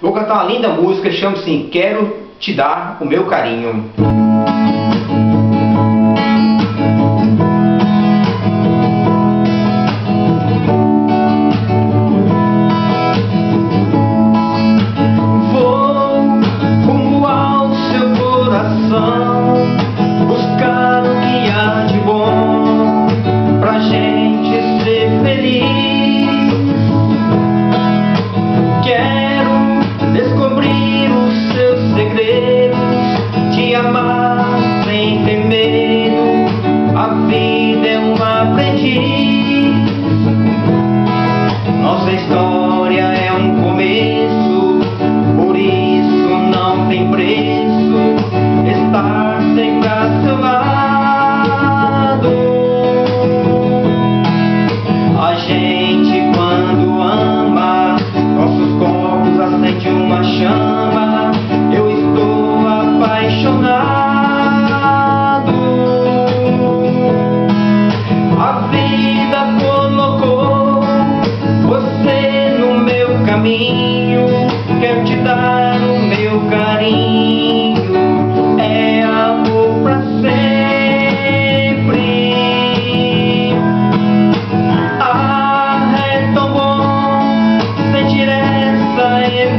Vou cantar uma linda música, chama-se Quero Te Dar o Meu Carinho.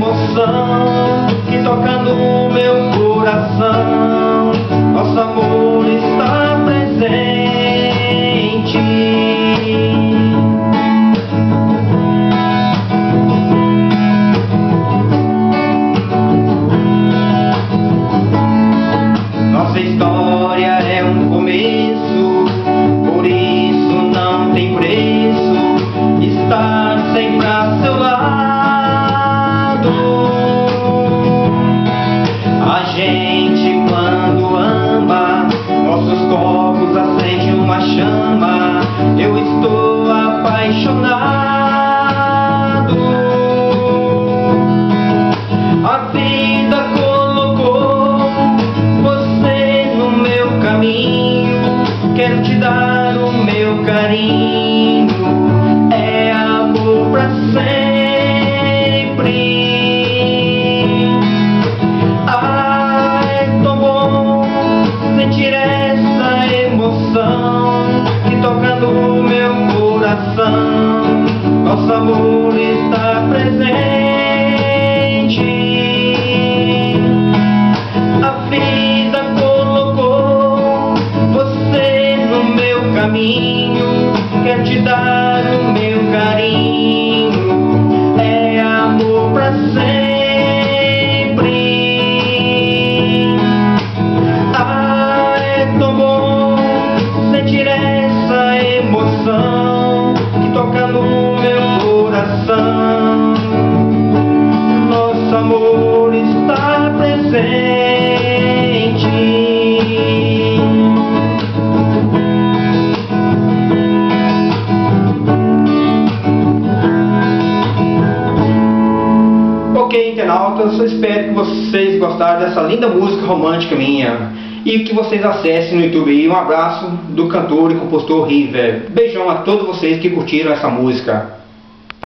Emoção que toca no meu coração, nosso amor caminho, te dar o meu carinho, é amor pra sempre. Internautas, eu espero que vocês gostaram dessa linda música romântica minha e que vocês acessem no YouTube aí. Um abraço do cantor e compositor River. Beijão a todos vocês que curtiram essa música.